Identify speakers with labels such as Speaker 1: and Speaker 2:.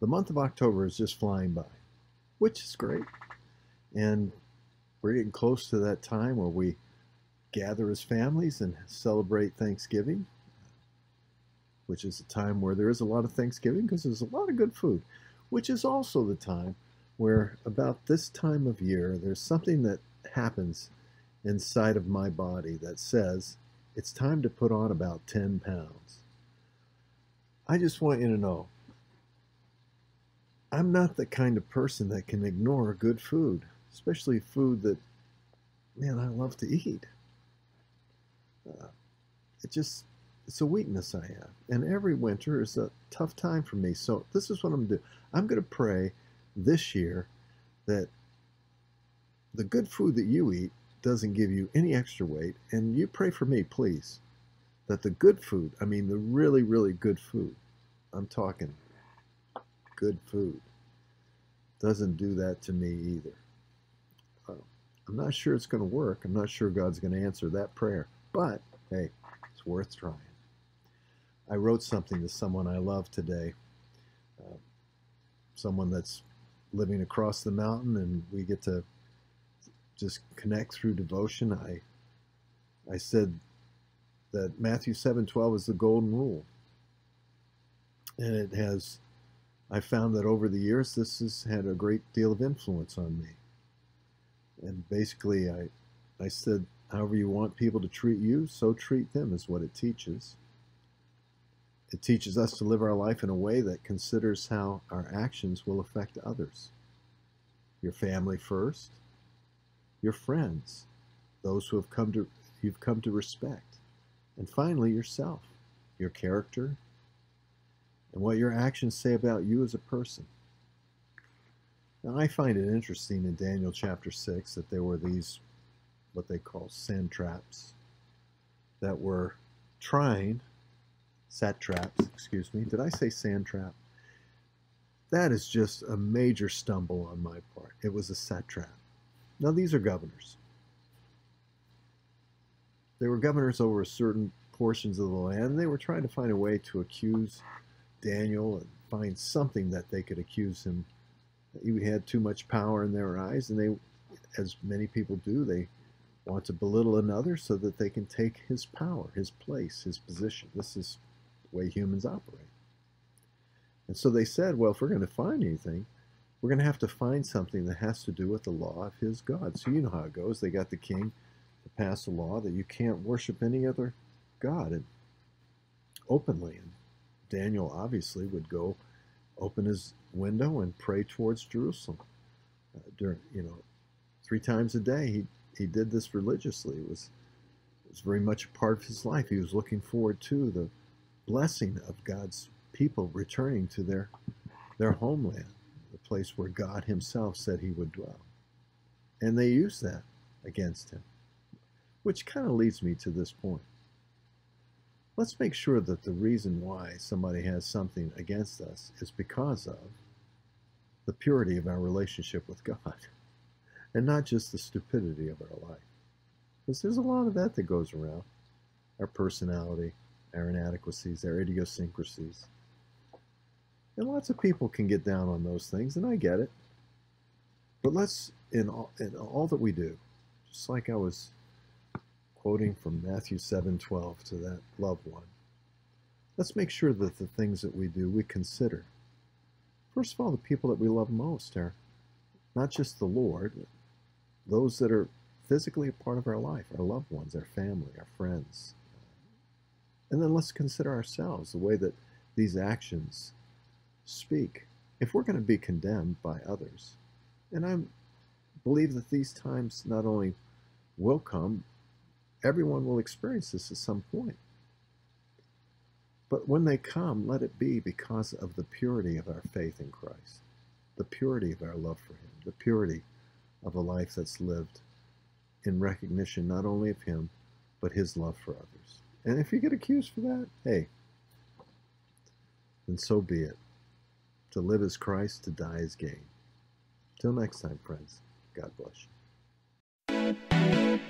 Speaker 1: the month of October is just flying by, which is great. And we're getting close to that time where we gather as families and celebrate Thanksgiving, which is a time where there is a lot of Thanksgiving because there's a lot of good food, which is also the time where, about this time of year, there's something that happens inside of my body that says, it's time to put on about 10 pounds. I just want you to know I'm not the kind of person that can ignore good food, especially food that, man, I love to eat. Uh, it just, it's a weakness I have. And every winter is a tough time for me. So this is what I'm going to do. I'm going to pray this year that the good food that you eat doesn't give you any extra weight. And you pray for me, please, that the good food, I mean, the really, really good food, I'm talking good food, doesn't do that to me either. Uh, I'm not sure it's going to work. I'm not sure God's going to answer that prayer. But hey, it's worth trying. I wrote something to someone I love today, uh, someone that's living across the mountain, and we get to just connect through devotion. I I said that Matthew 7:12 is the golden rule. And it has I found that over the years this has had a great deal of influence on me. And basically I I said however you want people to treat you, so treat them is what it teaches. It teaches us to live our life in a way that considers how our actions will affect others. Your family first, your friends, those who have come to you've come to respect, and finally yourself, your character, and what your actions say about you as a person. Now I find it interesting in Daniel chapter 6 that there were these what they call sand traps, that were trying satraps, excuse me. Did I say sand trap? That is just a major stumble on my part. It was a satrap. Now, these are governors. They were governors over certain portions of the land. They were trying to find a way to accuse Daniel and find something that they could accuse him. He had too much power in their eyes, and they, as many people do, they want to belittle another so that they can take his power, his place, his position. This is the way humans operate. And so they said, well, if we're going to find anything, we're going to have to find something that has to do with the law of his God. So you know how it goes. They got the king to pass a law that you can't worship any other God and openly. And Daniel obviously would go open his window and pray towards Jerusalem. Uh, during, you know, three times a day he he did this religiously. It was it was very much a part of his life. He was looking forward to the blessing of God's people returning to their their homeland the place where God Himself said He would dwell. And they used that against Him. Which kind of leads me to this point. Let's make sure that the reason why somebody has something against us is because of the purity of our relationship with God and not just the stupidity of our life. Because there's a lot of that that goes around our personality, our inadequacies, our idiosyncrasies. And lots of people can get down on those things, and I get it. But let's, in all, in all that we do, just like I was quoting from Matthew 7:12 to that loved one, let's make sure that the things that we do, we consider. First of all, the people that we love most are not just the Lord, those that are physically a part of our life, our loved ones, our family, our friends. And then let's consider ourselves, the way that these actions speak. If we're going to be condemned by others, and I believe that these times not only will come, everyone will experience this at some point. But when they come, let it be because of the purity of our faith in Christ, the purity of our love for Him, the purity of a life that's lived in recognition not only of Him, but His love for others. And if you get accused for that, hey, then so be it. To live as Christ, to die as gain. Till next time, friends, God bless you.